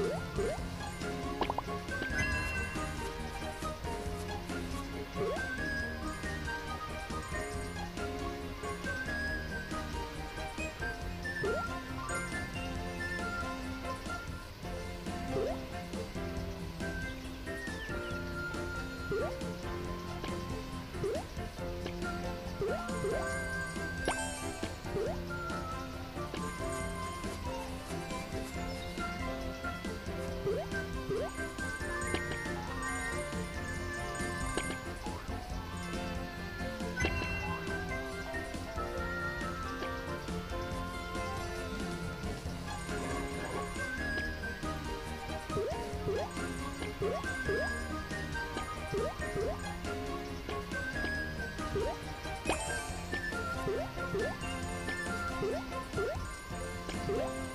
Thank you. 음.